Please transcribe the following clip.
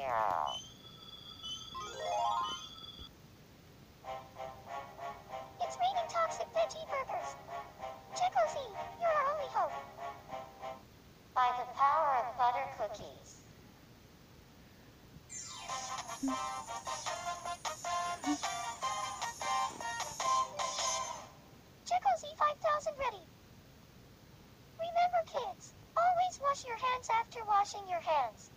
It's raining toxic veggie burgers. Gecko you're our only hope. By the power of butter cookies. Gecko 5000 ready. Remember kids, always wash your hands after washing your hands.